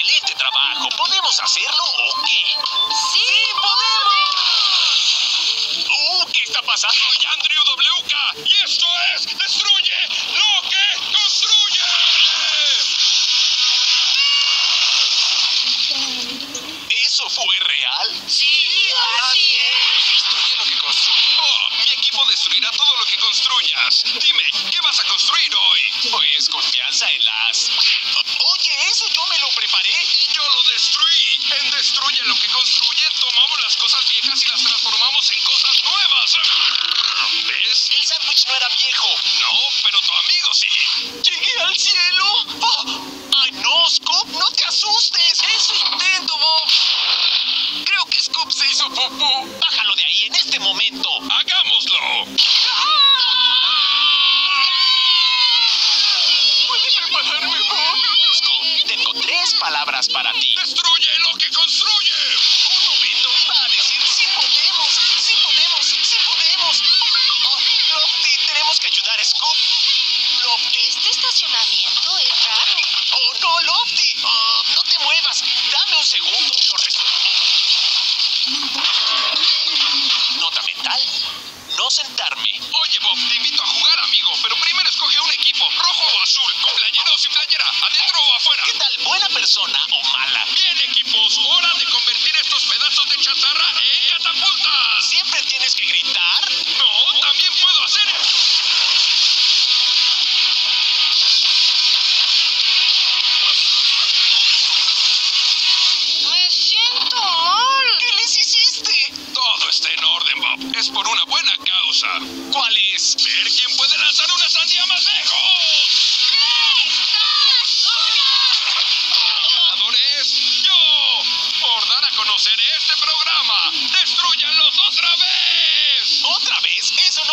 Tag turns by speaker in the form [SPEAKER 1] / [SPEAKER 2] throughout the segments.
[SPEAKER 1] excelente trabajo. ¿Podemos hacerlo o qué?
[SPEAKER 2] ¡Sí,
[SPEAKER 1] podemos! Uh, ¿Qué está pasando?
[SPEAKER 3] Soy Andrew WK y esto es Destruye lo que construye.
[SPEAKER 1] ¿Eso fue real?
[SPEAKER 2] ¡Sí! ¡Así es!
[SPEAKER 3] Destruye lo que construye. Oh, mi equipo destruirá todo lo que construyas. Dime, ¿qué vas a construir hoy?
[SPEAKER 1] Eso yo me lo preparé.
[SPEAKER 3] Y yo lo destruí. En Destruye lo que construye, tomamos las cosas viejas y las transformamos en cosas nuevas. ¿Ves?
[SPEAKER 1] El sándwich no era viejo.
[SPEAKER 3] No, pero tu amigo sí.
[SPEAKER 1] ¡Llegué al cielo! ¡Oh! ¡Ay, no, Scoop! ¡No te asustes! ¡Eso intento, Bob! Creo que Scoop se hizo. Bájalo de ahí en este momento. Para ti.
[SPEAKER 3] ¡Destruye lo que construye!
[SPEAKER 1] Un momento, iba a decir sí podemos, sí podemos, sí podemos. Oh, Lofty, tenemos que ayudar a Scoop. Lofty.
[SPEAKER 2] Este estacionamiento es raro.
[SPEAKER 1] Oh, no, Lofty. Oh, no te muevas. Dame un segundo. Lo resuelvo. Nota mental. No sentarme.
[SPEAKER 3] Chatarra en catapultas.
[SPEAKER 1] ¿Siempre tienes que gritar?
[SPEAKER 3] No, también puedo hacer esto.
[SPEAKER 2] Me siento mal.
[SPEAKER 1] ¿Qué les hiciste?
[SPEAKER 3] Todo está en orden, Bob. Es por una buena causa.
[SPEAKER 1] ¿Cuál es?
[SPEAKER 3] Ver quién puede lanzar una sandía más lejos.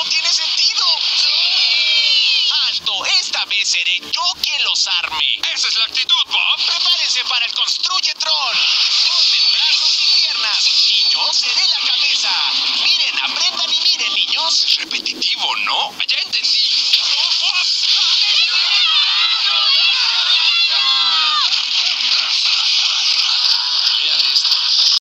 [SPEAKER 3] tiene sentido. ¡Alto! Esta vez seré yo quien los arme. ¡Esa es la actitud, Bob! ¡Prepárense
[SPEAKER 1] para el Construyetron! Ponen brazos y piernas y yo seré la cabeza. Miren, aprendan y miren, niños.